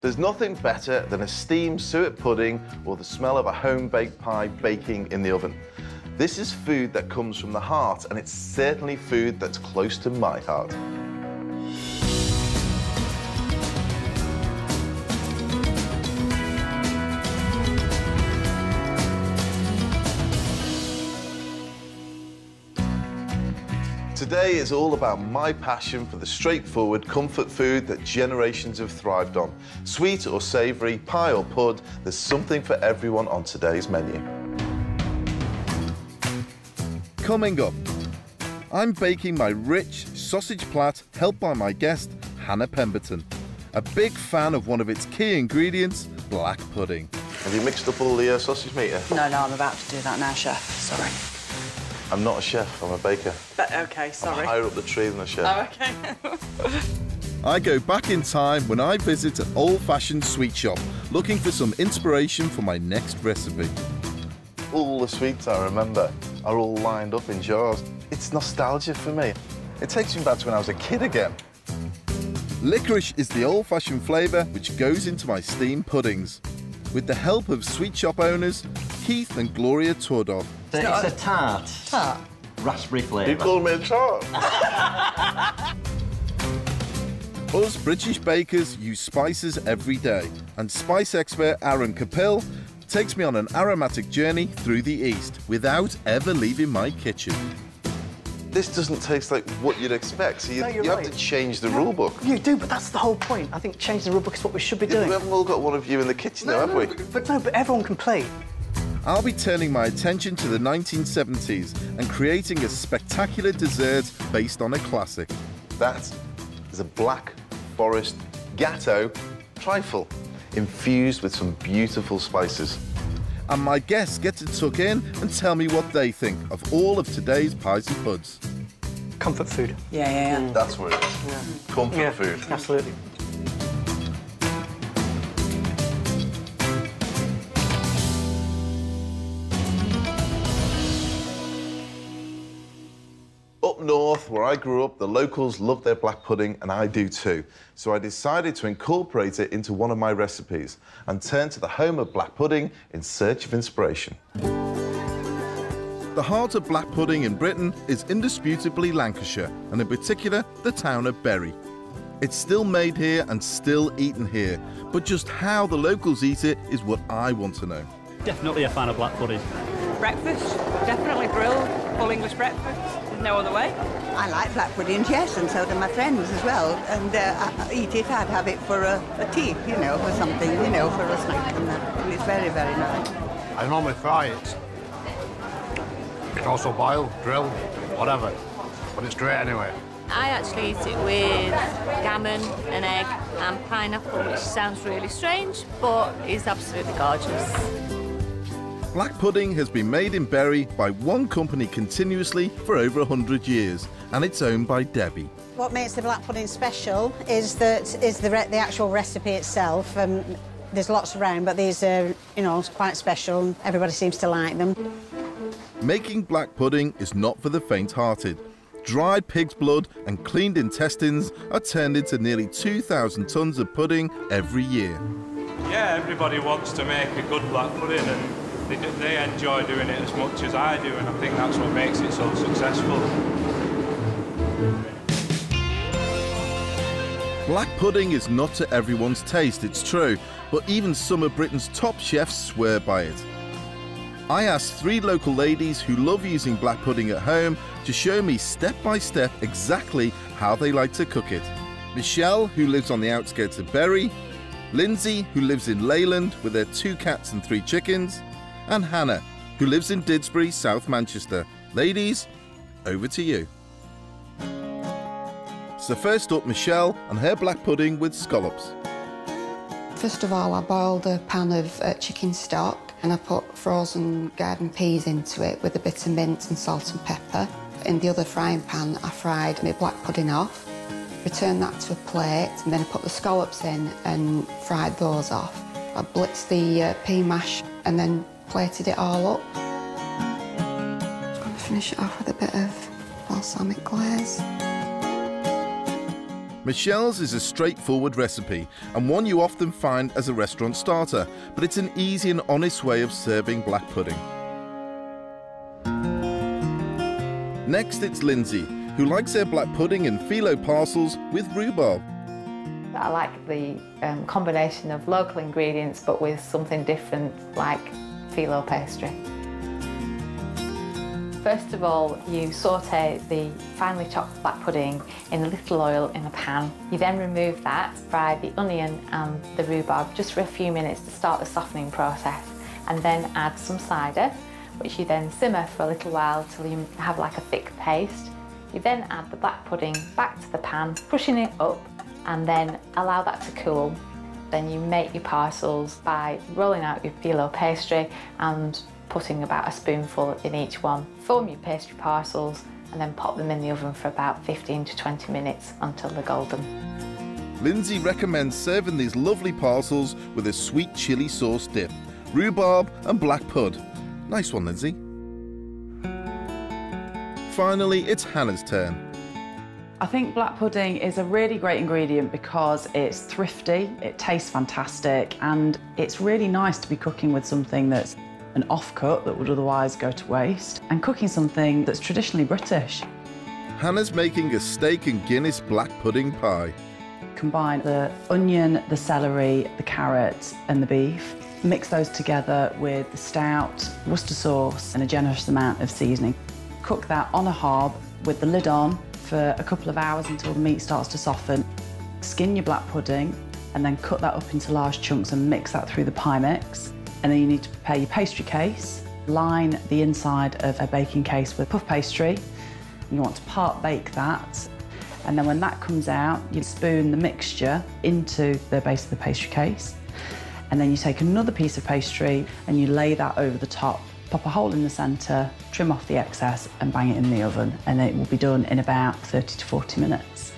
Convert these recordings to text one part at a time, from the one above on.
There's nothing better than a steamed suet pudding or the smell of a home-baked pie baking in the oven. This is food that comes from the heart, and it's certainly food that's close to my heart. Today is all about my passion for the straightforward comfort food that generations have thrived on. Sweet or savoury, pie or pud, there's something for everyone on today's menu. Coming up, I'm baking my rich sausage plait helped by my guest, Hannah Pemberton. A big fan of one of its key ingredients, black pudding. Have you mixed up all the uh, sausage meat? yet? No, no, I'm about to do that now, Chef. Sorry. I'm not a chef, I'm a baker. But, okay, I'm sorry. higher up the tree than a chef. Oh, okay. I go back in time when I visit an old fashioned sweet shop looking for some inspiration for my next recipe. All the sweets I remember are all lined up in jars. It's nostalgia for me. It takes me back to when I was a kid again. Licorice is the old fashioned flavour which goes into my steamed puddings. With the help of sweet shop owners, Keith and Gloria Tordoff, So it's a tart. Tart. Raspberry You flavour. call me a tart? Us British bakers use spices every day, and spice expert Aaron Capel takes me on an aromatic journey through the East without ever leaving my kitchen. This doesn't taste like what you'd expect, so you, No, you're you have to change the rule book. You do, but that's the whole point. I think changing the rule book is what we should be Yeah, doing. we haven't all got one of you in the kitchen, though, have we? but, but no, but everyone can play. I'll be turning my attention to the 1970s and creating a spectacular dessert based on a classic. That is a black forest gateau trifle infused with some beautiful spices. And my guests get to tuck in and tell me what they think of all of today's pies and puds. Comfort food. Yeah, yeah, yeah. That's what it is. Yeah. Comfort food. Absolutely. Where I grew up, the locals love their black pudding, and I do too. So I decided to incorporate it into one of my recipes and turn to the home of black pudding in search of inspiration. The heart of black pudding in Britain is indisputably Lancashire, and in particular the town of Bury. It's still made here and still eaten here, but just how the locals eat it is what I want to know. Definitely a fan of black pudding. Breakfast, definitely grilled, full English breakfast. There's no other way. I like black puddings, yes, and so do my friends as well. And uh, I I eat it, I'd have it for a, a tea, you know, for something, you know, for a snack and that. And it's very, very nice. I normally fry it. You can also boil, grill, whatever. But it's great anyway. I actually eat it with gammon, an egg, and pineapple, which sounds really strange, but is absolutely gorgeous. Black pudding has been made in Bury by one company continuously for over 100 years, and it's owned by Debbie. What makes the black pudding special is that is the re- the actual recipe itself. Um, there's lots around, but these are you know quite special. Everybody seems to like them. Making black pudding is not for the faint-hearted. Dried pig's blood and cleaned intestines are turned into nearly 2,000 tons of pudding every year. Yeah, everybody wants to make a good black pudding and they, they enjoy doing it as much as I do and I think that's what makes it so successful. Black pudding is not to everyone's taste, it's true, but even some of Britain's top chefs swear by it. I asked three local ladies who love using black pudding at home to show me step by step exactly how they like to cook it. Michelle, who lives on the outskirts of Bury, Lindsay, who lives in Leyland with their two cats and three chickens, and Hannah, who lives in Didsbury, South Manchester. Ladies, over to you. So first up, Michelle and her black pudding with scallops. First of all, I boiled a pan of uh, chicken stock and I put frozen garden peas into it with a bit of mint and salt and pepper. In the other frying pan, I fried my black pudding off, returned that to a plate, and then I put the scallops in and fried those off. I blitzed the uh, pea mash and then plated it all up. Just going to finish it off with a bit of balsamic glaze. Michelle's is a straightforward recipe and one you often find as a restaurant starter, but it's an easy and honest way of serving black pudding. Next, it's Lindsay, who likes her black pudding and phyllo parcels with rhubarb. I like the um, combination of local ingredients but with something different like phyllo pastry. First of all, you saute the finely chopped black pudding in a little oil in a pan. You then remove that, fry the onion and the rhubarb just for a few minutes to start the softening process and then add some cider which you then simmer for a little while till you have like a thick paste. You then add the black pudding back to the pan, pushing it up and then allow that to cool. Then you make your parcels by rolling out your phyllo pastry and putting about a spoonful in each one. Form your pastry parcels and then pop them in the oven for about 15 to 20 minutes until they're golden. Lindsay recommends serving these lovely parcels with a sweet chilli sauce dip, rhubarb and black pud. Nice one, Lindsay. Finally, it's Hannah's turn. I think black pudding is a really great ingredient because it's thrifty, it tastes fantastic, and it's really nice to be cooking with something that's an offcut that would otherwise go to waste, and cooking something that's traditionally British. Hannah's making a steak and Guinness black pudding pie. Combine the onion, the celery, the carrot, and the beef. Mix those together with the stout, Worcester sauce, and a generous amount of seasoning. Cook that on a hob with the lid on for a couple of hours until the meat starts to soften. Skin your black pudding and then cut that up into large chunks and mix that through the pie mix. And then you need to prepare your pastry case. Line the inside of a baking case with puff pastry. You want to part bake that. And then when that comes out, you spoon the mixture into the base of the pastry case. And then you take another piece of pastry and you lay that over the top pop a hole in the centre, trim off the excess and bang it in the oven and it will be done in about 30 to 40 minutes.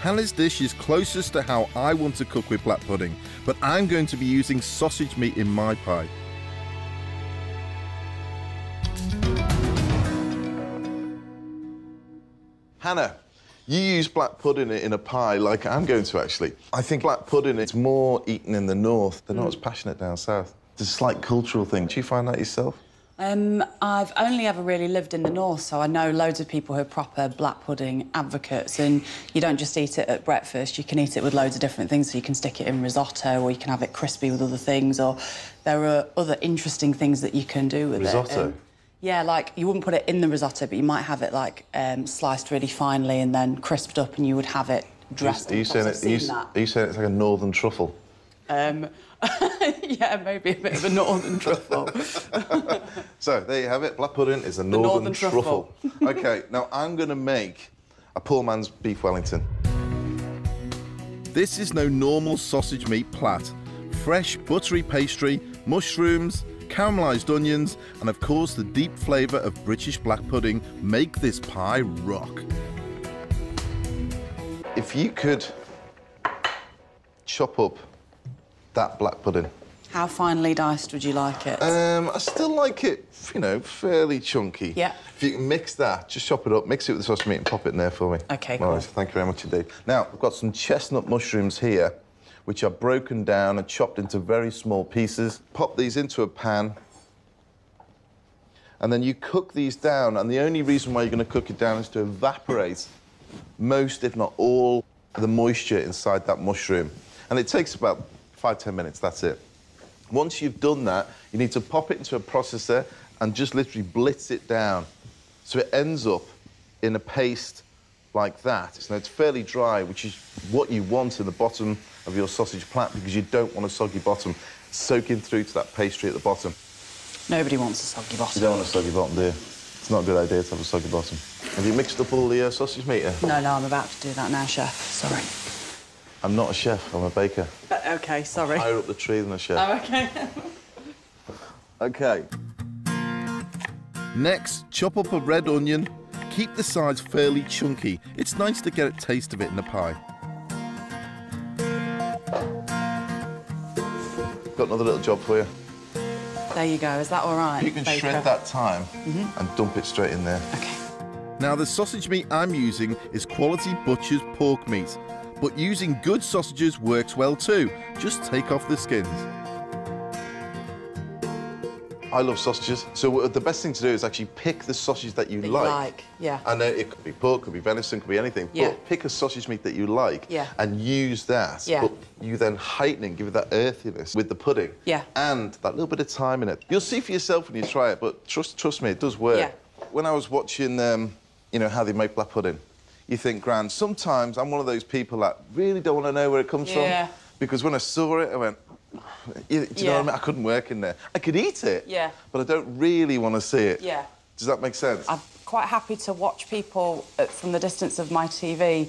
Hannah's dish is closest to how I want to cook with black pudding, but I'm going to be using sausage meat in my pie. Hannah, you use black pudding in a pie like I'm going to actually. I think black pudding is more eaten in the north. They're not mm. as passionate down south. It's a slight cultural thing. Do you find that yourself? Um, I've only ever really lived in the north, so I know loads of people who are proper black pudding advocates. And you don't just eat it at breakfast; you can eat it with loads of different things. So you can stick it in risotto, or you can have it crispy with other things, or there are other interesting things that you can do with risotto. it. Risotto. Um, yeah, like you wouldn't put it in the risotto, but you might have it like um, sliced really finely and then crisped up, and you would have it dressed. Are you, saying it? Are you, are you saying it's like a northern truffle? Um, yeah, maybe a bit of a northern truffle. so there you have it. Black pudding is a northern, northern truffle. truffle. okay, now I'm going to make a poor man's beef Wellington. This is no normal sausage meat plait. Fresh buttery pastry, mushrooms, caramelised onions, and of course the deep flavour of British black pudding make this pie rock. If you could chop up that black pudding. How finely diced would you like it? Um, I still like it, you know, fairly chunky. Yeah. If you can mix that, just chop it up, mix it with the sausage meat and pop it in there for me. OK, cool. Right, thank you very much indeed. Now, I've got some chestnut mushrooms here, which are broken down and chopped into very small pieces. Pop these into a pan, and then you cook these down, and the only reason why you're going to cook it down is to evaporate most, if not all, the moisture inside that mushroom. And it takes about five, ten minutes, that's it. Once you've done that, you need to pop it into a processor and just literally blitz it down. So it ends up in a paste like that. So it's fairly dry, which is what you want in the bottom of your sausage plait because you don't want a soggy bottom soaking through to that pastry at the bottom. Nobody wants a soggy bottom. You don't want a soggy bottom, do you? It's not a good idea to have a soggy bottom. Have you mixed up all the uh, sausage meat? No, no, I'm about to do that now, Chef. Sorry. I'm not a chef, I'm a baker. Uh, OK, sorry. I'm higher up the tree than a chef. Oh, OK. OK. Next, chop up a red onion. Keep the sides fairly chunky. It's nice to get a taste of it in the pie. Got another little job for you. There you go. Is that all right? You can baker? shred that thyme mm -hmm. and dump it straight in there. OK. Now, the sausage meat I'm using is quality butcher's pork meat. But using good sausages works well too. Just take off the skins. I love sausages. So the best thing to do is actually pick the sausage that you That you like. like, yeah. And uh, it could be pork, could be venison, could be anything. Yeah. But pick a sausage meat that you like Yeah. and use that. Yeah. But you then heighten it, give it that earthiness with the pudding. Yeah. And that little bit of thyme in it. You'll see for yourself when you try it, but trust trust me, it does work. Yeah. When I was watching, um, you know, how they make black pudding, you think, Grand, sometimes I'm one of those people that really don't want to know where it comes Yeah. from. Because when I saw it, I went, you, do you know what I mean? I couldn't work in there. I could eat it, Yeah. but I don't really want to see it. Yeah. Does that make sense? I'm quite happy to watch people uh, from the distance of my TV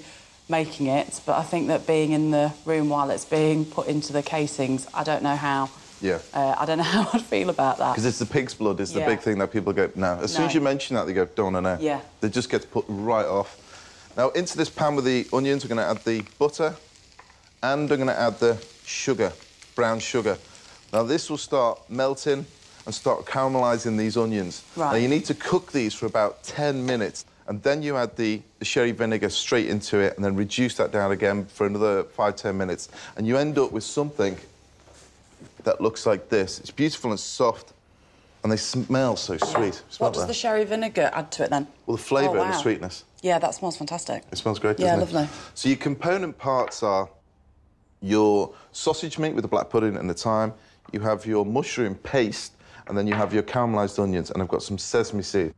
making it, but I think that being in the room while it's being put into the casings, I don't know how. Yeah. Uh, I don't know how I'd feel about that. Because it's the pig's blood is the big thing that people go, no. As soon as you mention that, they go, don't know. Yeah. They just get put right off. Now, into this pan with the onions, we're going to add the butter and I'm going to add the sugar, brown sugar. Now, this will start melting and start caramelising these onions. Now, Right. you need to cook these for about 10 minutes and then you add the, the sherry vinegar straight into it and then reduce that down again for another five, 10 minutes. And you end up with something that looks like this. It's beautiful and soft, and they smell so sweet. Smell What does that. the sherry vinegar add to it then? Well, the flavour Oh, and the sweetness. Yeah, that smells fantastic. It smells great, Yeah, doesn't it? lovely. So your component parts are your sausage meat with the black pudding and the thyme, you have your mushroom paste, and then you have your caramelised onions, and I've got some sesame seed.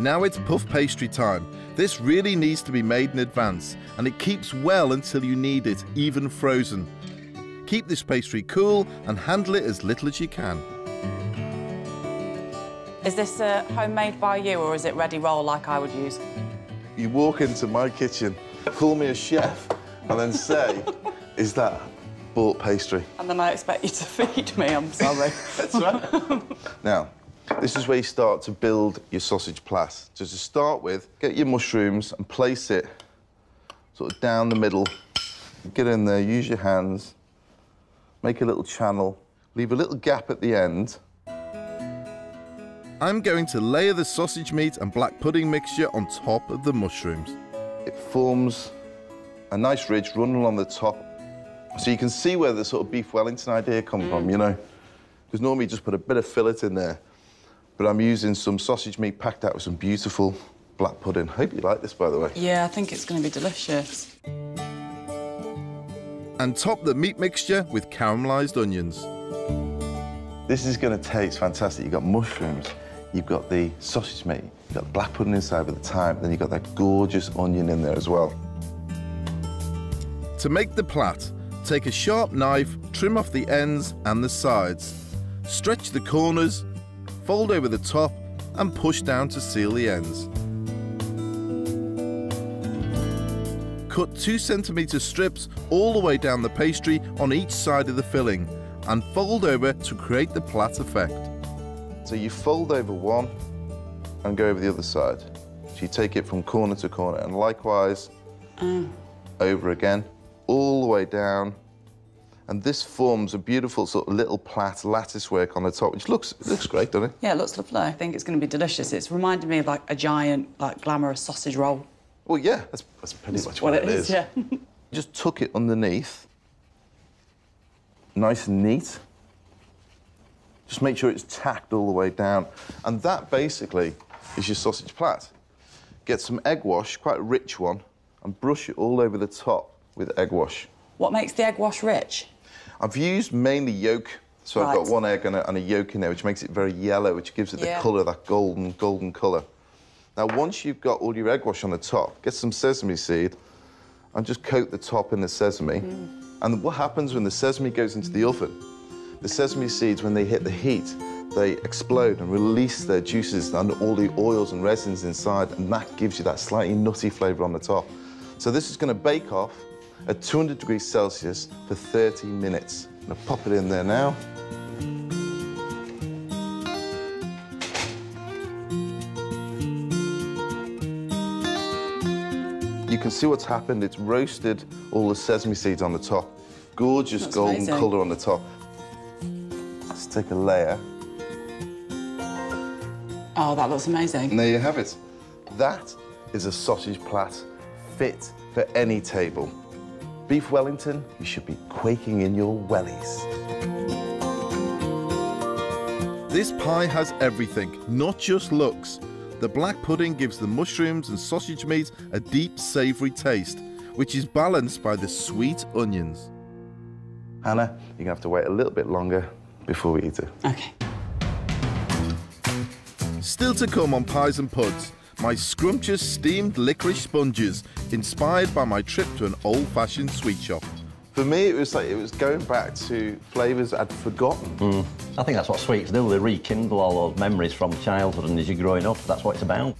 Now it's puff pastry time. This really needs to be made in advance, and it keeps well until you need it, even frozen. Keep this pastry cool and handle it as little as you can. Is this uh, homemade by you or is it ready roll like I would use? You walk into my kitchen, call me a chef, and then say, is that bought pastry? And then I expect you to feed me, I'm sorry. That's right. now, this is where you start to build your sausage plait. So to start with, get your mushrooms and place it sort of down the middle. Get in there, use your hands, make a little channel, leave a little gap at the end. I'm going to layer the sausage meat and black pudding mixture on top of the mushrooms. It forms a nice ridge running along the top. So you can see where the sort of beef Wellington idea come from, you know? Because normally you just put a bit of fillet in there. But I'm using some sausage meat packed out with some beautiful black pudding. Hope you like this, by the way. Yeah, I think it's going to be delicious. And top the meat mixture with caramelised onions. This is going to taste fantastic. You've got mushrooms, you've got the sausage meat, you've got black pudding inside with the thyme, then you've got that gorgeous onion in there as well. To make the plait, take a sharp knife, trim off the ends and the sides. Stretch the corners, fold over the top and push down to seal the ends. Cut two centimetre strips all the way down the pastry on each side of the filling and fold over to create the plait effect. So you fold over one and go over the other side. So you take it from corner to corner and likewise ah. over again, all the way down. And this forms a beautiful sort of little plait lattice work on the top, which looks looks great, doesn't it? Yeah, it looks lovely. I think it's going to be delicious. It's reminding me of like a giant, like glamorous sausage roll. Well, yeah, that's, that's pretty That's much what what, it is, yeah. Just tuck it underneath, nice and neat. Just make sure it's tacked all the way down. And that basically is your sausage plait. Get some egg wash, quite a rich one, and brush it all over the top with egg wash. What makes the egg wash rich? I've used mainly yolk, so I've got one egg and a, and a yolk in there, which makes it very yellow, which gives it Yeah. the colour, that golden, golden colour. Now, once you've got all your egg wash on the top, get some sesame seed and just coat the top in the sesame. Mm. And what happens when the sesame goes into the oven? The sesame seeds, when they hit the heat, they explode and release their juices and all the oils and resins inside, and that gives you that slightly nutty flavour on the top. So this is going to bake off at 200 degrees Celsius for 30 minutes. I'm going to pop it in there now. You can see what's happened. It's roasted all the sesame seeds on the top. Gorgeous That's golden amazing. colour on the top. Let's take a layer. Oh, that looks amazing. And there you have it. That is a sausage plait fit for any table. Beef Wellington, you should be quaking in your wellies. This pie has everything, not just looks. The black pudding gives the mushrooms and sausage meat a deep, savoury taste, which is balanced by the sweet onions. Hannah, you're gonna have to wait a little bit longer before we eat it. Okay. Still to come on Pies and Puds, my scrumptious steamed licorice sponges, inspired by my trip to an old-fashioned sweet shop. For me, it was like it was going back to flavours I'd forgotten. Mm. I think that's what sweets do. They rekindle all those memories from childhood and as you're growing up. That's what it's about.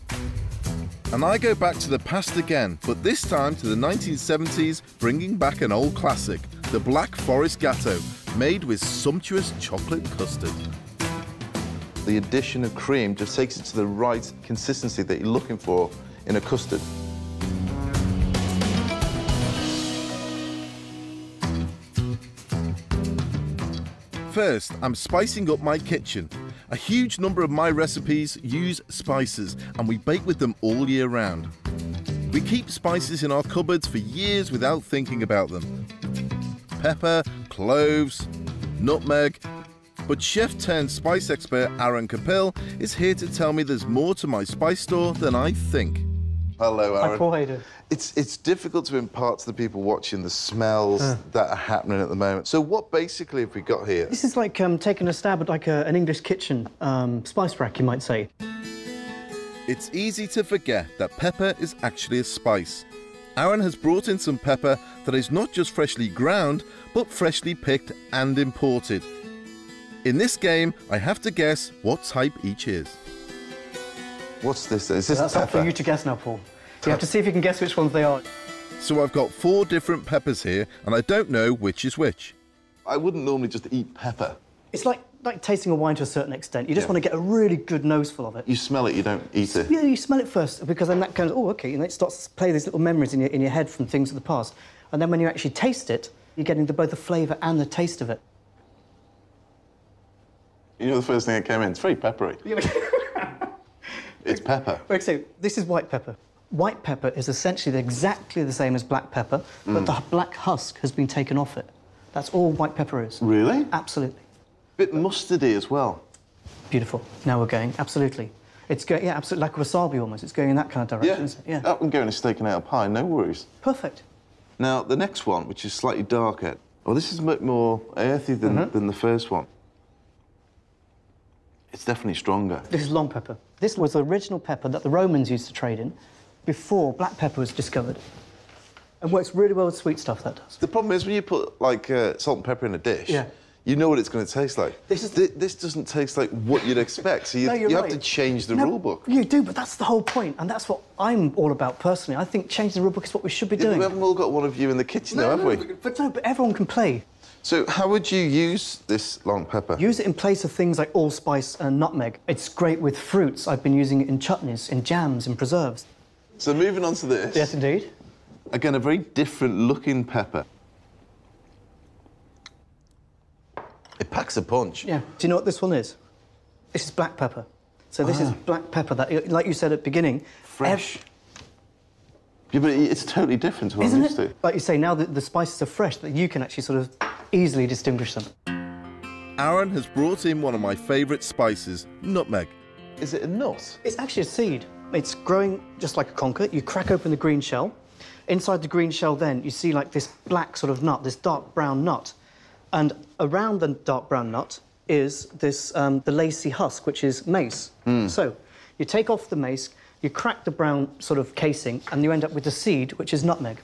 And I go back to the past again, but this time to the 1970s, bringing back an old classic, the Black Forest Gateau, made with sumptuous chocolate custard. The addition of cream just takes it to the right consistency that you're looking for in a custard. First, I'm spicing up my kitchen. A huge number of my recipes use spices, and we bake with them all year round. We keep spices in our cupboards for years without thinking about them. Pepper, cloves, nutmeg. But chef turned spice expert Aaron Capel is here to tell me there's more to my spice store than I think. Hello, Hi, Aaron. Paul, how you doing? It's, it's difficult to impart to the people watching the smells Huh. that are happening at the moment. So what basically have we got here? This is like um, taking a stab at like a, an English kitchen um, spice rack, you might say. It's easy to forget that pepper is actually a spice. Aaron has brought in some pepper that is not just freshly ground, but freshly picked and imported. In this game, I have to guess what type each is. What's this? Is this That's up for you to guess now, Paul. You have to see if you can guess which ones they are. So I've got four different peppers here, and I don't know which is which. I wouldn't normally just eat pepper. It's like like tasting a wine to a certain extent. You just Yeah. want to get a really good noseful of it. You smell it, you don't eat it. Yeah, you smell it first because then that kind of oh okay, and it starts to play these little memories in your in your head from things of the past. And then when you actually taste it, you're getting the, both the flavour and the taste of it. You know the first thing that came in? It's very peppery. it's pepper. I say, this is white pepper. White pepper is essentially exactly the same as black pepper, but Mm. the black husk has been taken off it. That's all white pepper is. Really? Absolutely. Bit mustardy as well. Beautiful. Now we're going. Absolutely. It's going, yeah, absolutely like wasabi almost. It's going in that kind of direction. isn't it? yeah. That would go in a steak and ale pie, no worries. Perfect. Now, the next one, which is slightly darker, well, this is a bit more earthy than, Mm-hmm. than the first one. It's definitely stronger. This is long pepper. This was the original pepper that the Romans used to trade in before black pepper was discovered. And works really well with sweet stuff, that does. The problem is when you put like uh, salt and pepper in a dish, Yeah. You know what it's going to taste like. This is Thi- this doesn't taste like what you'd expect, so you, No, you're right. have to change the No, rule book. You do, but that's the whole point, and that's what I'm all about personally. I think changing the rule book is what we should be Yeah, doing. we haven't all got one of you in the kitchen, No, though, have we? But, but no, but everyone can play. So, how would you use this long pepper? Use it in place of things like allspice and nutmeg. It's great with fruits. I've been using it in chutneys, in jams, in preserves. So, moving on to this. Yes, indeed. Again, a very different looking pepper. It packs a punch. Yeah. Do you know what this one is? This is black pepper. So this is Ah. black pepper that, like you said at the beginning, Fresh. Yeah, but it's totally different to what Isn't I'm used it? to. Like you say, now that the spices are fresh, that you can actually sort of easily distinguish them. Aaron has brought in one of my favourite spices, nutmeg. Is it a nut? It's actually a seed. It's growing just like a conker. You crack open the green shell. Inside the green shell, then, you see like this black sort of nut, this dark brown nut. And around the dark brown nut is this, um, the lacy husk, which is mace. Hmm. So you take off the mace, you crack the brown sort of casing, and you end up with the seed, which is nutmeg.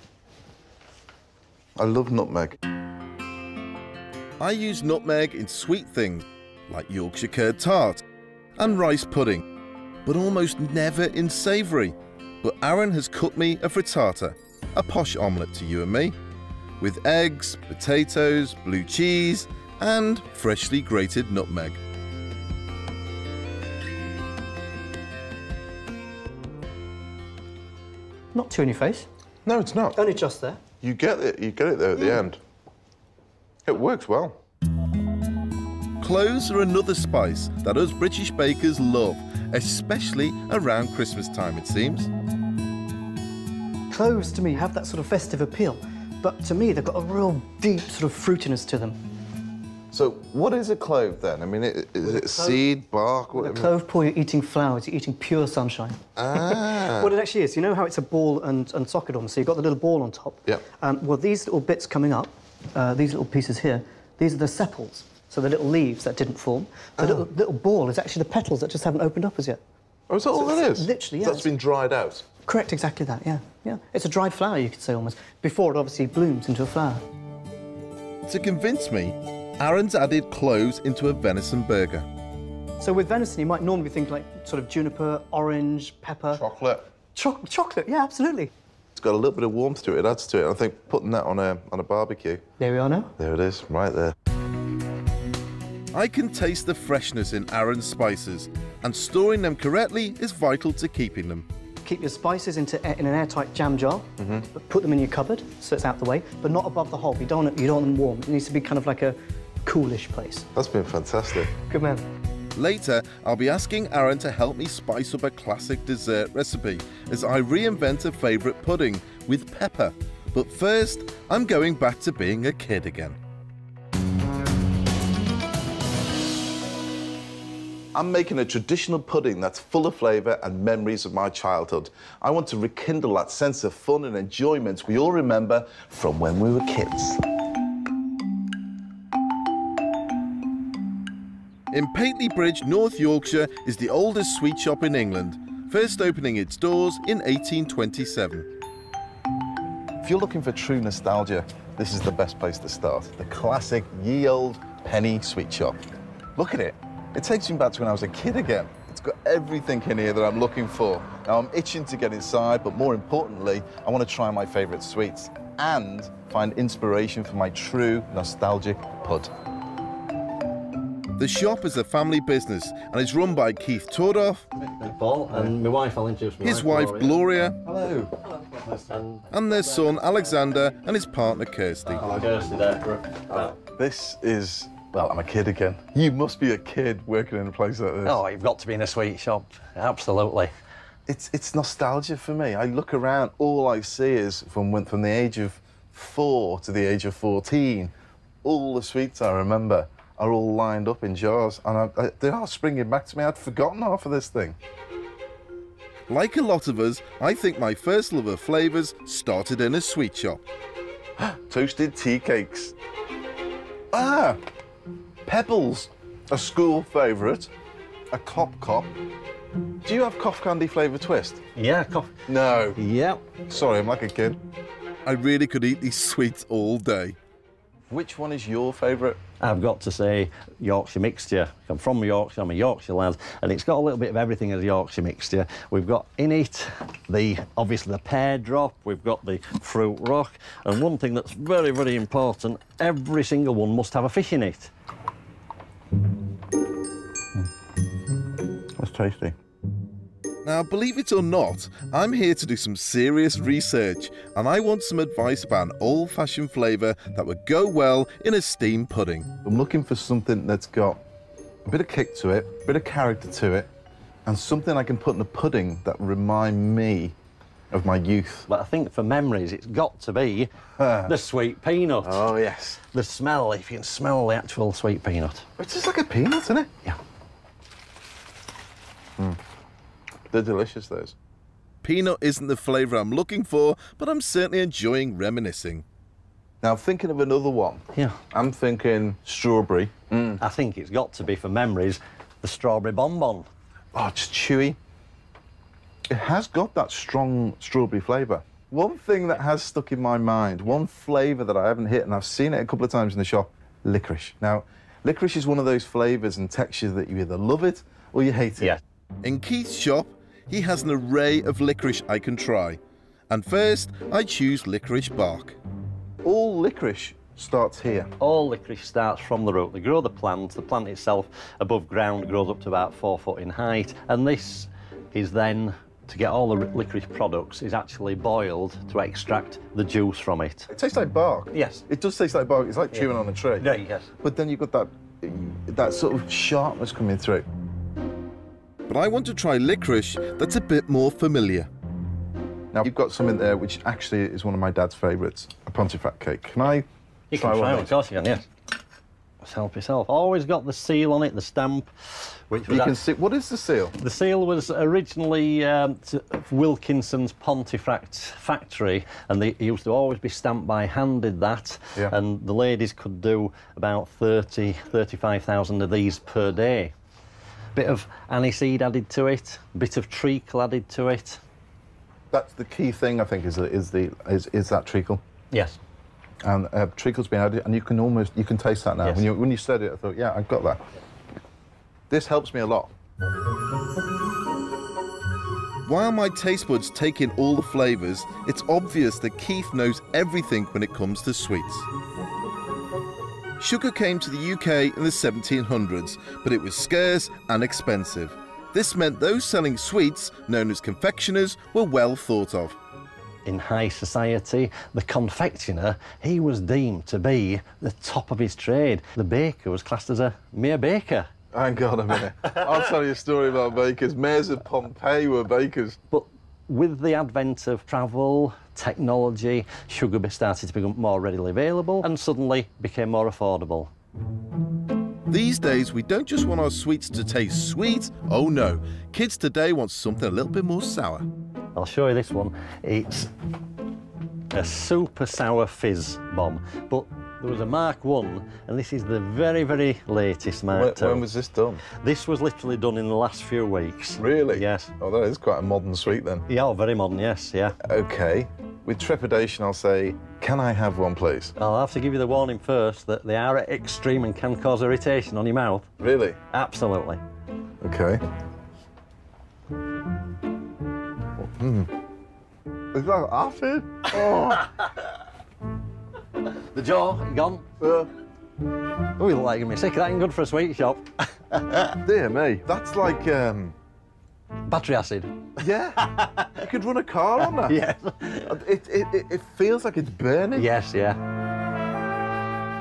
I love nutmeg. I use nutmeg in sweet things like Yorkshire curd tart and rice pudding, but almost never in savoury. But Aaron has cooked me a frittata, a posh omelette to you and me, with eggs, potatoes, blue cheese, and freshly grated nutmeg. Not too in your face. No, it's not. Only just there. You get it. You get it there at the mm. end. It works well. Cloves are another spice that us British bakers love, especially around Christmas time, it seems. cloves to me have that sort of festive appeal, but to me they've got a real deep sort of fruitiness to them. So what is a clove then? I mean, it, is it seed, bark? With a clove Paul, you're eating flowers, you're eating pure sunshine. Ah. what it actually is, you know how it's a ball and, and socket on, so you've got the little ball on top? Yep. Um, well, these little bits coming up, uh, these little pieces here, these are the sepals, so the little leaves that didn't form. The little, little ball is actually the petals that just haven't opened up as yet. Oh, is that all So that it's is? Literally, yeah. That's been dried out. Correct, exactly that, yeah. Yeah. It's a dried flower, you could say almost, before it obviously blooms into a flower. To convince me, Aaron's added cloves into a venison burger. So with venison, you might normally think like sort of juniper, orange, pepper. Chocolate. Cho- chocolate, yeah, absolutely. It's got a little bit of warmth to it. It adds to it. I think putting that on a on a barbecue. There we are now. There it is, right there. I can taste the freshness in Aaron's spices, and storing them correctly is vital to keeping them. Keep your spices into in an airtight jam jar, but put them in your cupboard so it's out the way, but not above the hob. You don't want you don't want them warm. It needs to be kind of like a coolish place. That's been fantastic. Good man. Later, I'll be asking Aaron to help me spice up a classic dessert recipe as I reinvent a favourite pudding with pepper. But first, I'm going back to being a kid again. I'm making a traditional pudding that's full of flavour and memories of my childhood. I want to rekindle that sense of fun and enjoyment we all remember from when we were kids. In Pateley Bridge, North Yorkshire, is the oldest sweet shop in England, first opening its doors in 1827. If you're looking for true nostalgia, this is the best place to start. The classic ye old penny sweet shop. Look at it. It takes me back to when I was a kid again. It's got everything in here that I'm looking for. Now I'm itching to get inside, but more importantly, I want to try my favourite sweets and find inspiration for my true nostalgic pud. The shop is a family business and is run by Keith Tordoff, Paul, and my wife, I'll introduce my his wife Gloria, Hello. And and their son Alexander and his partner Kirsty. Hello, Kirsty there. Right. This is, well, I'm a kid again. You must be a kid working in a place like this. Oh, you've got to be in a sweet shop. Absolutely. It's, it's nostalgia for me. I look around, all I see is from, when, from the age of four to the age of 14, all the sweets I remember are all lined up in jars, and I, I, they are springing back to me. I'd forgotten half of this thing. Like a lot of us, I think my first love of flavours started in a sweet shop. Toasted tea cakes. Ah, Pebbles, a school favourite. A cop cop. Do you have cough candy flavour twist? Yeah, cough. No. Yep. Sorry, I'm like a kid. I really could eat these sweets all day. Which one is your favourite? I've got to say Yorkshire mixture. I'm from Yorkshire, I'm a Yorkshire lad, and it's got a little bit of everything as a Yorkshire mixture. We've got in it the obviously the pear drop, we've got the fruit rock, and one thing that's very, very important, every single one must have a fish in it. That's tasty. Now, believe it or not, I'm here to do some serious research and I want some advice about an old fashioned flavour that would go well in a steamed pudding. I'm looking for something that's got a bit of kick to it, a bit of character to it, and something I can put in a pudding that remind me of my youth. But I think for memories, it's got to be the sweet peanut. Oh, yes. The smell, if you can smell the actual sweet peanut. It's just like a peanut, isn't it? Yeah. Mm. They're delicious, those. Peanut isn't the flavour I'm looking for, but I'm certainly enjoying reminiscing. Now, thinking of another one. Yeah. I'm thinking strawberry. I think it's got to be for memories the strawberry bonbon. Oh, it's chewy. It has got that strong strawberry flavour. One thing that has stuck in my mind, one flavour that I haven't hit, and I've seen it a couple of times in the shop, licorice. Now, licorice is one of those flavours and textures that you either love it or you hate it. Yeah. In Keith's shop, he has an array of licorice I can try. And first, I choose licorice bark. All licorice starts here. All licorice starts from the root. They grow the plant. The plant itself, above ground, grows up to about four foot in height. And this is then, to get all the licorice products, is actually boiled to extract the juice from it. It tastes like bark. Yes. It does taste like bark. It's like Yeah. chewing on a tree. Yeah, yes. But then you've got that, that sort of sharpness coming through. But I want to try licorice that's a bit more familiar. Now, you've got something there which actually is one of my dad's favourites, a Pontefract cake. Can I You try can one try of it, of course you can, yes. Just help yourself. Always got the seal on it, the stamp. Which was You can see, what is the seal? The seal was originally um, Wilkinson's Pontefract factory, and they used to always be stamped by hand, did that. Yeah. And the ladies could do about 30, 35,000 of these per day. Bit of aniseed added to it, bit of treacle added to it. That's the key thing, I think, is, is, the, is, is that treacle. Yes. And uh, treacle's been added, and you can almost, you can taste that now. Yes. When, you, when you said it, I thought, yeah, I've got that. This helps me a lot. While my taste buds take in all the flavours, it's obvious that Keith knows everything when it comes to sweets. Sugar came to the UK in the 1700s, but it was scarce and expensive. This meant those selling sweets, known as confectioners, were well thought of. In high society, the confectioner, he was deemed to be the top of his trade. The baker was classed as a mere baker. Hang on a minute. I'll tell you a story about bakers. Mayors of Pompeii were bakers. But with the advent of travel, technology, sugar be- started to become more readily available and suddenly became more affordable. These days, we don't just want our sweets to taste sweet, oh no. Kids today want something a little bit more sour. I'll show you this one. It's a super sour fizz bomb, but there was a Mark 1 and this is the very, very latest Mark When, 2. when was this done? This was literally done in the last few weeks. Really? Yes. Oh, that is quite a modern sweet then. Yeah, oh, very modern, yes, yeah. Okay. With trepidation, I'll say, can I have one, please? I'll have to give you the warning first that they are extreme and can cause irritation on your mouth. Really? Absolutely. Okay. Hmm. Is that acid? Oh. The jaw, gone? Uh, Oh, you look like you're gonna sick of that ain't good for a sweet shop. dear me. That's like, um, Battery acid. yeah. you could run a car on that. Yes. It, it, it, it feels like it's burning. Yes, yeah.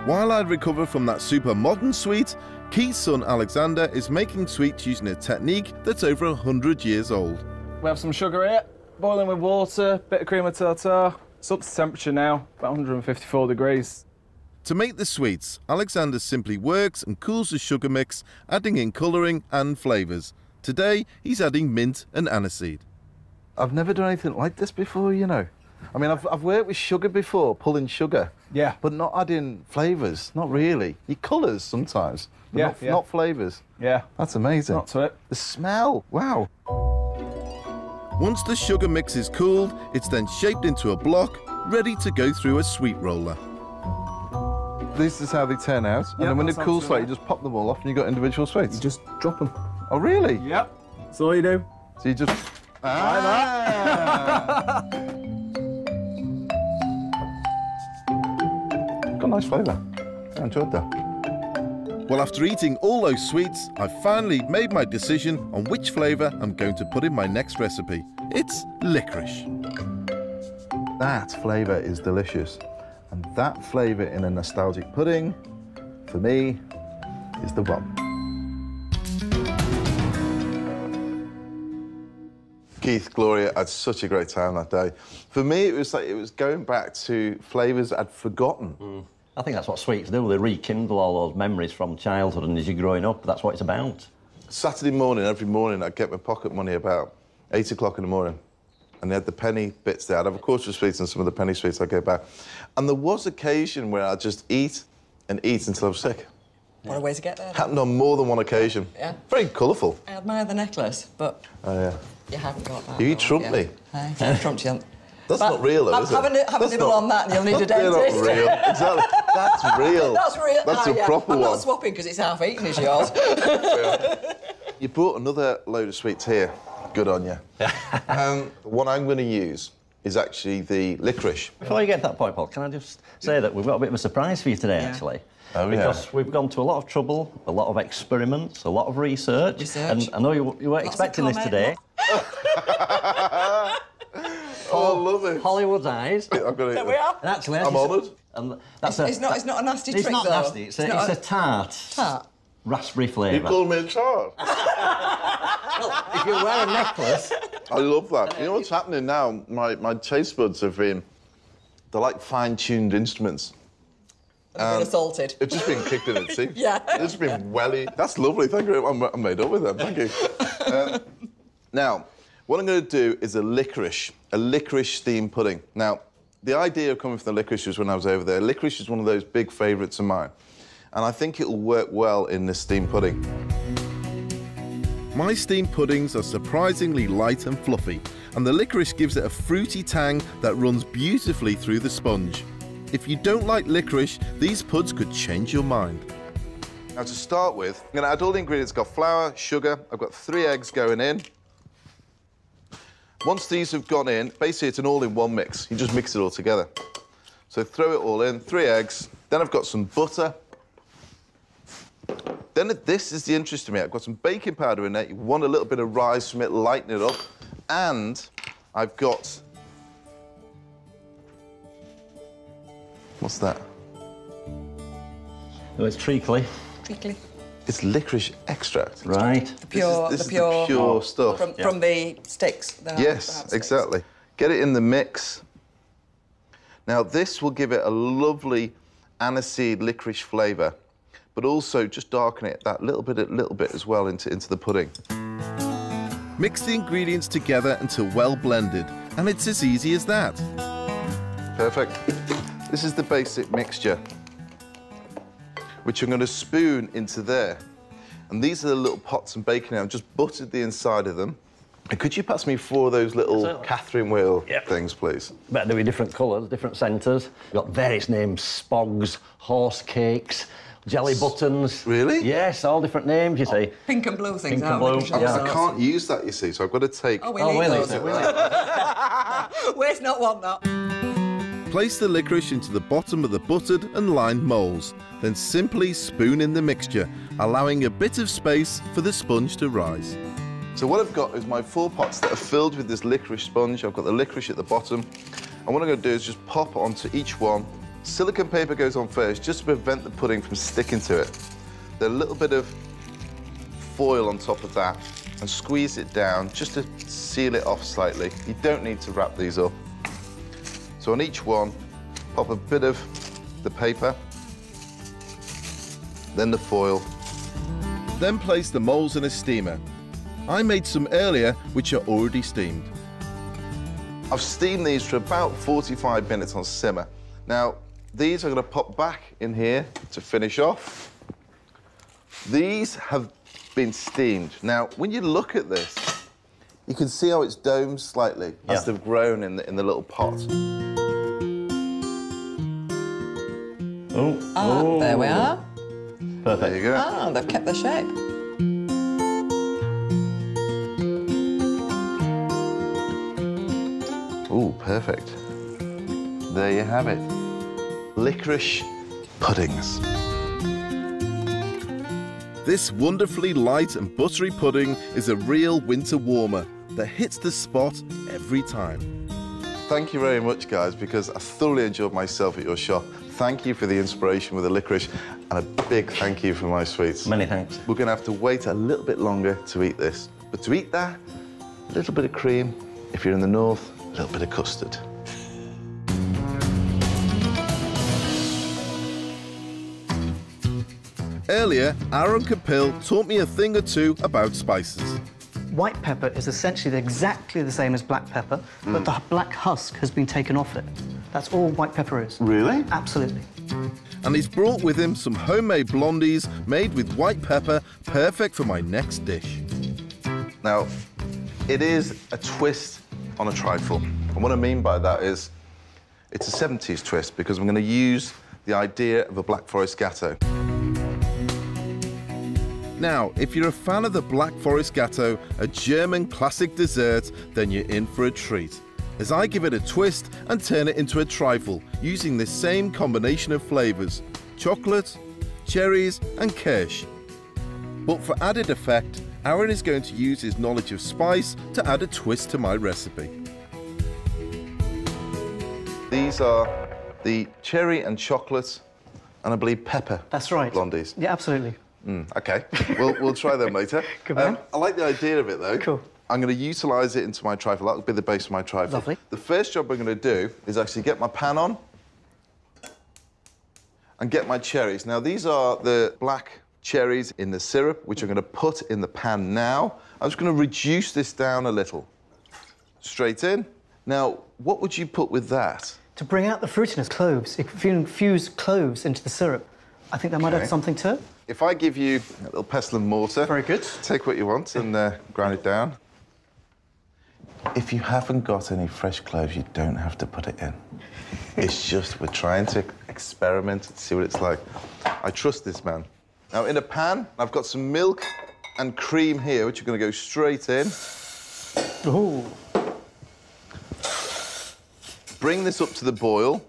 While I'd recover from that super modern sweet, Keith's son Alexander is making sweets using a technique that's over 100 years old. We have some sugar here, boiling with water, bit of cream of tartar. It's up to temperature now, about 154 degrees. To make the sweets, Alexander simply works and cools the sugar mix, adding in colouring and flavours. Today, he's adding mint and aniseed. I've never done anything like this before, you know. I mean, I've, I've worked with sugar before, pulling sugar. Yeah. But not adding flavours, not really. You colours sometimes, but Yeah, not, yeah. not flavours. Yeah. That's amazing. Not to it. The smell, wow. Once the sugar mix is cooled, it's then shaped into a block, ready to go through a sweet roller. This is how they turn out. And Yeah, then when that they're cool sounds slightly, good. you just pop them all off and you've got individual sweets. You just drop them. Oh, really? Yep. That's all you do. So you just. Ah. got a nice flavour. I enjoyed that. Well, after eating all those sweets, I've finally made my decision on which flavour I'm going to put in my next recipe. It's licorice. That flavour is delicious. And that flavour in a nostalgic pudding, for me, is the one. Keith, Gloria, I had such a great time that day. For me, it was like it was going back to flavours I'd forgotten. Mm. I think that's what sweets do. They rekindle all those memories from childhood and as you're growing up, that's what it's about. Saturday morning, every morning, I'd get my pocket money about eight o'clock in the morning. And they had the penny bits there. I'd have a quarter of sweets and some of the penny sweets I'd get back. And there was occasion where I'd just eat and eat until I was sick. What a way to get there. Happened on more than one occasion. Yeah. Very colourful. I admire the necklace, but Oh, yeah. you haven't got that. You though, trumped yeah. me. Aye, I trumped you. That's But not real, though, have- is it? have a ni- have a nibble not- on that and you'll need a They're not dentist. real. Exactly. That's real. That's real. That's Ah, a yeah. proper I'm one. not swapping because it's half eaten as yours. You brought another load of sweets here. Good on you. um, what I'm going to use is actually the licorice. Before you get to that point, Paul, can I just say that we've got a bit of a surprise for you today, actually? Oh, yeah. because we've gone to a lot of trouble, a lot of experiments, a lot of research. Research. And I know you, you weren't Lots expecting this today. Oh, I love it. Hollywood's eyes. I've got it. There we are. And actually, I'm honoured. And that's It's- it's not- it's not a nasty it's trick, not though. nasty. It's, It's a, not it's a- a tart. Tart. raspberry flavour. You flavour. called me a child. if you wear a necklace. I love that. You know what's happening now? My, my taste buds have been, they're like fine-tuned instruments. A bit assaulted. It's just been kicked in its teeth. Yeah. It's been welly. That's lovely. Thank you. I'm, I'm made up with them. Thank you. Um, now, what I'm going to do is a licorice, a licorice steamed pudding. Now, the idea of coming from the licorice was when I was over there. Licorice is one of those big favourites of mine, and I think it'll work well in this steamed pudding. My steamed puddings are surprisingly light and fluffy, and the licorice gives it a fruity tang that runs beautifully through the sponge. If you don't like licorice, these puds could change your mind. Now to start with, I'm gonna add all the ingredients. Got flour, sugar, I've got three eggs going in. Once these have gone in, basically it's an all-in-one mix. You just mix it all together. So throw it all in, three eggs. Then I've got some butter. Then this is the interest to me. I've got some baking powder in there. You want a little bit of rise from it, lighten it up. And I've got... What's that? Oh, it's treacly. Treacly. It's licorice extract. Right. The pure, this is the pure, pure stuff. from, from the sticks. the hard- Yes, hard sticks. exactly. Get it in the mix. Now, this will give it a lovely aniseed licorice flavour, but also just darken it that little bit, a little bit as well into, into the pudding. Mix the ingredients together until well blended, and it's as easy as that. Perfect. This is the basic mixture, which I'm going to spoon into there. And these are the little pots and baking. I've just buttered the inside of them. And could you pass me four of those little Certainly. Catherine wheel things, please? Better do with different colours, different centres. Got various names, spogs, horse cakes, jelly buttons. Really? Yes, all different names, you see. Oh, pink and blue things Pink and blue, Licorice yeah. I can't use that, you see, so I've got to take... Oh, oh we'll Oh, eat will those. it? Will Where's not want that? Place the licorice into the bottom of the buttered and lined moulds, then simply spoon in the mixture, allowing a bit of space for the sponge to rise. So what I've got is my four pots that are filled with this licorice sponge. I've got the licorice at the bottom. And what I'm going to do is just pop onto each one. Silicon paper goes on first, just to prevent the pudding from sticking to it. Then a little bit of foil on top of that and squeeze it down just to seal it off slightly. You don't need to wrap these up. So on each one, pop a bit of the paper, then the foil. Then place the moulds in a steamer. I made some earlier, which are already steamed. I've steamed these for about 45 minutes on simmer. Now, these are going to pop back in here to finish off. These have been steamed. Now, when you look at this, you can see how it's domed slightly as they've grown in the, in the little pot. Oh, Ah, there we are. There you go. Ah, they've kept their shape. Ooh, perfect. There you have it. Licorice puddings. This wonderfully light and buttery pudding is a real winter warmer that hits the spot every time. Thank you very much, guys, because I thoroughly enjoyed myself at your shop. Thank you for the inspiration with the licorice, and a big thank you for my sweets. Many thanks. We're going to have to wait a little bit longer to eat this. But to eat that, a little bit of cream. If you're in the north, a little bit of custard. Earlier, Aaron Capil taught me a thing or two about spices. White pepper is essentially exactly the same as black pepper, but mm. the black husk has been taken off it. That's all white pepper is. Really? Absolutely. And he's brought with him some homemade blondies made with white pepper, perfect for my next dish. Now, it is a twist on a trifle. And what I mean by that is it's a 70s twist because I'm going to use the idea of a Black Forest Gateau. Now, if you're a fan of the Black Forest Gateau, a German classic dessert, then you're in for a treat. As I give it a twist and turn it into a trifle using this same combination of flavours chocolate, cherries, and kirsch. But for added effect, Aaron is going to use his knowledge of spice to add a twist to my recipe. These are the cherry and chocolate, and I believe pepper. That's right. Blondies. Yeah, absolutely. Mm, okay, we'll, we'll try them later. Good man. Um, I like the idea of it though. Cool. I'm going to utilise it into my trifle. That'll be the base of my trifle. Lovely. The first job I'm going to do is actually get my pan on and get my cherries. Now, these are the black cherries in the syrup, which I'm going to put in the pan now. I'm just going to reduce this down a little. Straight in. Now, what would you put with that? To bring out the fruitiness, cloves. If you infuse cloves into the syrup, I think that might Okay. add something to it. If I give you a little pestle and mortar... Very good. Take what you want and uh, grind it down. If you haven't got any fresh cloves, you don't have to put it in. it's just we're trying to experiment and see what it's like. I trust this man. Now, in a pan, I've got some milk and cream here, which are going to go straight in. Ooh. Bring this up to the boil.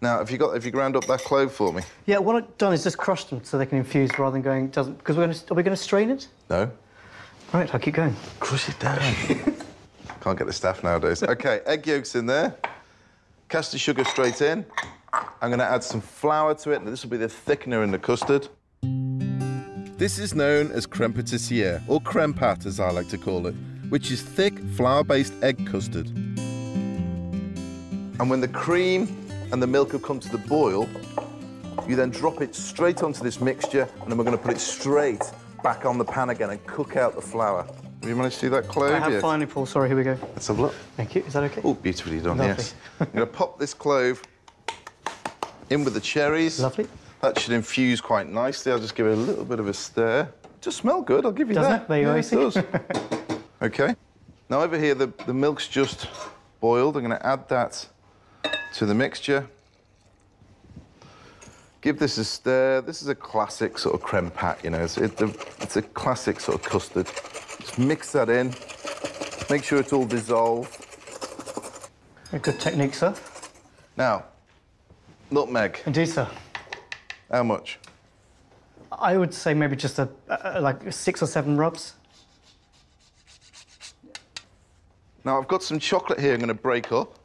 Now, have you got? Have you ground up that clove for me? Yeah, what I've done is just crushed them so they can infuse rather than going doesn't because we're going to are we going to strain it? No. Right, I'll keep going. Crush it down. Can't get the staff nowadays. OK, egg yolks in there. Caster sugar straight in. I'm going to add some flour to it, and this will be the thickener in the custard. This is known as creme pâtissière, or creme pat as I like to call it, which is thick, flour-based egg custard. And when the cream and the milk have come to the boil, you then drop it straight onto this mixture, and then we're going to put it straight back on the pan again and cook out the flour. Have you managed to see that clove I have yet? finally, Paul. Sorry, here we go. Let's have a look. Thank you. Is that okay? Oh, beautifully done, Lovely. yes. I'm going to pop this clove in with the cherries. Lovely. That should infuse quite nicely. I'll just give it a little bit of a stir. It just smell good, I'll give you Doesn't that. it? There you yeah, are, it does. OK. Now, over here, the, the milk's just boiled. I'm going to add that to the mixture. Give this a stir. This is a classic sort of creme pat, you know. It's, it, it's a classic sort of custard. Mix that in. Make sure it's all dissolved. A good technique, sir. Now, nutmeg. Indeed, sir. How much? I would say maybe just a, a like six or seven rubs. Now I've got some chocolate here I'm going to break up.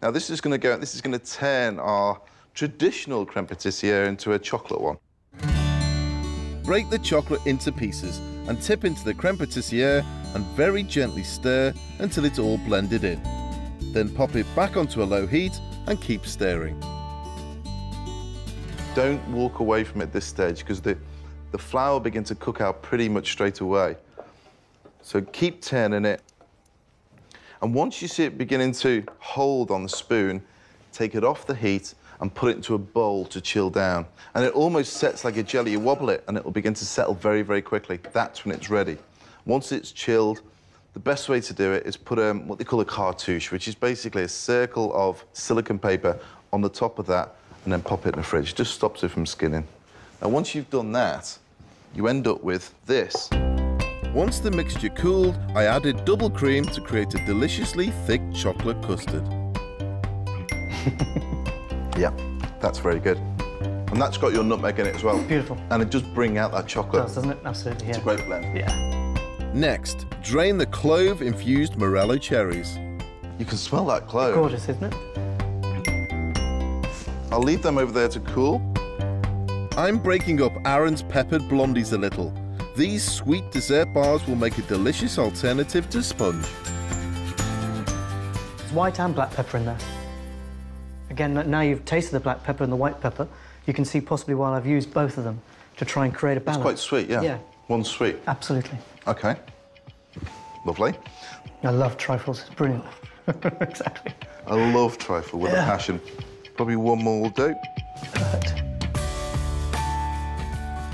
Now this is going to go, this is going to turn our traditional creme pâtissière into a chocolate one. Break the chocolate into pieces and tip into the creme pâtissière and very gently stir until it's all blended in. Then pop it back onto a low heat and keep stirring. Don't walk away from it at this stage because the, the flour begin to cook out pretty much straight away. So keep turning it. And once you see it beginning to hold on the spoon, take it off the heat and put it into a bowl to chill down. And it almost sets like a jelly. You wobble it and it will begin to settle very, very quickly. That's when it's ready. Once it's chilled, the best way to do it is put um, what they call a cartouche, which is basically a circle of silicon paper on the top of that and then pop it in the fridge. Just stops it from skinning. Now, once you've done that, you end up with this. Once the mixture cooled, I added double cream to create a deliciously thick chocolate custard. Yeah, that's very good. And that's got your nutmeg in it as well. Beautiful. And it just bring out that chocolate. does, doesn't it? Absolutely, It's a great blend. Yeah. Next, drain the clove-infused morello cherries. You can smell that clove. Gorgeous, isn't it? I'll leave them over there to cool. I'm breaking up Aaron's peppered blondies a little. These sweet dessert bars will make a delicious alternative to sponge. There's white and black pepper in there. Again, now you've tasted the black pepper and the white pepper, you can see possibly why I've used both of them to try and create a balance. It's quite sweet, yeah. Yeah, One sweet. absolutely. Okay. Lovely. I love trifles. It's brilliant. exactly. I love trifle with Yeah. a passion. Probably one more will do.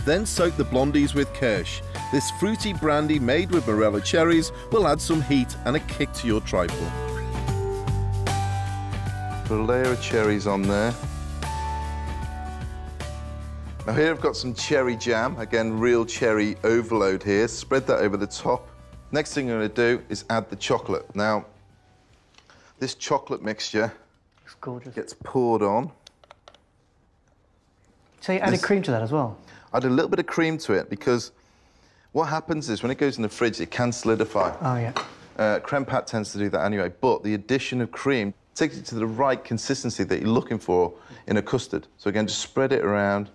Then soak the blondies with kirsch. This fruity brandy made with morello cherries will add some heat and a kick to your trifle. Put a layer of cherries on there. Now here I've got some cherry jam. Again, real cherry overload here. Spread that over the top. Next thing I'm going to do is add the chocolate. Now, this chocolate mixture It's gorgeous. gets poured on. So you added This- cream to that as well? I Add a little bit of cream to it because what happens is when it goes in the fridge, it can solidify. Oh, yeah. Uh, creme pat tends to do that anyway, but the addition of cream takes it to the right consistency that you're looking for in a custard. So again, just spread it around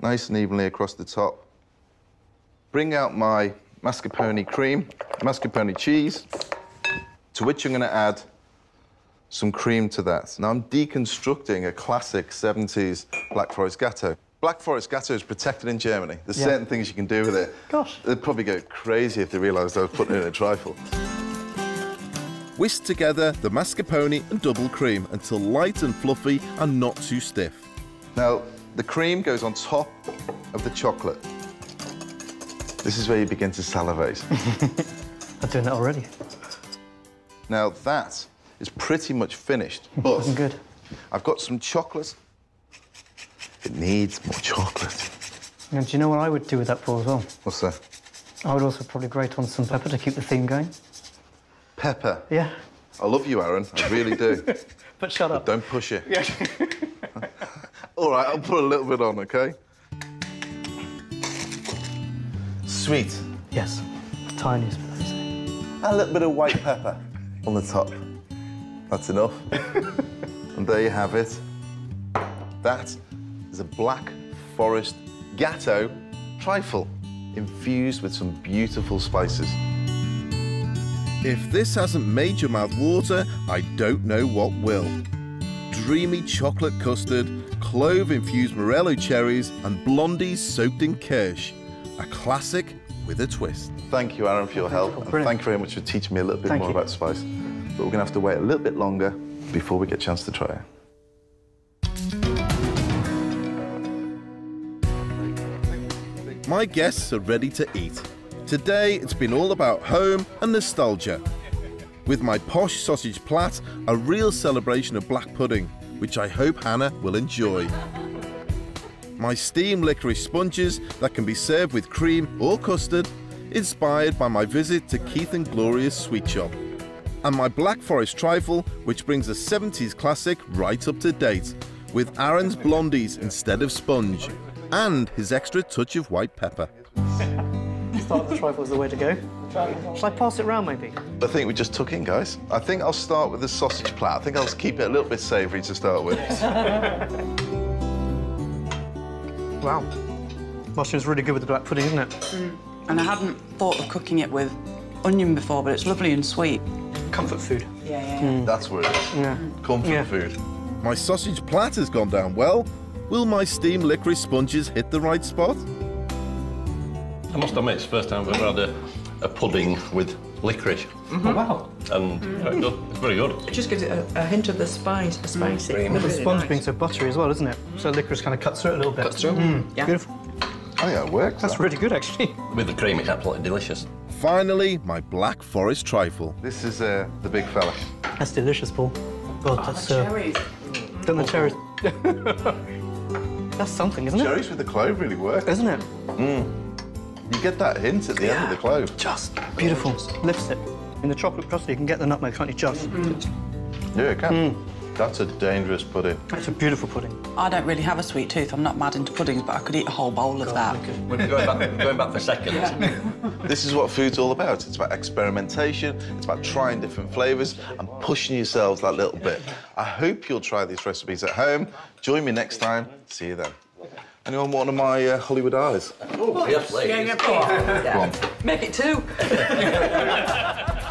nice and evenly across the top. bring out my mascarpone cream, mascarpone cheese, to which I'm going to add some cream to that. Now I'm deconstructing a classic 70s Black Forest Gateau. Black Forest Gateau is protected in Germany. There's Yeah. certain things you can do with it. Gosh. They'd probably go crazy if they realised I was putting it in a trifle. Whisk together the mascarpone and double cream until light and fluffy and not too stiff. Now, the cream goes on top of the chocolate. This is where you begin to salivate. I'm doing that already. Now, that is pretty much finished, but good. I've got some chocolate. It needs more chocolate. And do you know what I would do with that Paul as well? What's that? I would also probably grate on some pepper to keep the theme going. Pepper. Yeah. I love you, Aaron. I really do. But shut But up. don't push it. Yeah. All right, I'll put a little bit on, okay? Sweet. Yes. Tiniest bit. A little bit of white pepper on the top. That's enough. and there you have it. That is a Black Forest Gateau trifle infused with some beautiful spices. If this hasn't made your mouth water, I don't know what will. Dreamy chocolate custard, clove-infused morello cherries, and blondies soaked in kirsch. A classic with a twist. Thank you, Aaron, for your help. And thank you very much for teaching me a little bit Thank more you. about spice. But we're going to have to wait a little bit longer before we get a chance to try it. My guests are ready to eat. Today, it's been all about home and nostalgia. With my posh sausage plait, a real celebration of black pudding, which I hope Hannah will enjoy. My steam licorice sponges that can be served with cream or custard, inspired by my visit to Keith and Gloria's sweet shop. And my Black Forest trifle, which brings a 70s classic right up to date, with Aaron's blondies instead of sponge, and his extra touch of white pepper. Start with the trifle is the way to go. Shall I pass it round maybe? I think we just took in, guys. I think I'll start with the sausage plait. I think I'll keep it a little bit savoury to start with. Wow. Mushroom's really good with the black pudding, isn't it? Mm. And I hadn't thought of cooking it with onion before, but it's lovely and sweet. Comfort food. Yeah, yeah, yeah. That's where it is. Yeah. Comfort food. My sausage plait has gone down well. Will my steam licorice sponges hit the right spot? I must admit, it's the first time I've ever had a, a pudding with licorice. Oh, wow. And very good. it's very good. It just gives it a, a hint of the spice, the spicy. With the sponge nice. being so buttery as well, isn't it? So licorice kind of cuts through it a little bit. Cuts through. Mm, Yeah. Beautiful. Oh, yeah, it works. That's really good, actually. With the cream, it's absolutely delicious. Finally, my Black Forest trifle. This is uh, the big fella. That's delicious, Paul. God, that's uh, cherries. Don't the cherries. that's something, isn't it? Cherries with the clove really work. Isn't it? Mm. You get that hint at the end of the clove. Just beautiful. Lifts it. In the chocolate crust, you can get the nutmeg, can't you? Just. Yeah, it can. Mm. That's a dangerous pudding. It's a beautiful pudding. I don't really have a sweet tooth. I'm not mad into puddings, but I could eat a whole bowl of that. We're going back, going back for seconds. This is what food's all about. It's about experimentation, it's about trying different flavours and pushing yourselves that little bit. I hope you'll try these recipes at home. Join me next time. See you then. Anyone want one of my uh, Hollywood eyes? Oh, yes, please. Yeah, yeah, please. Make it two.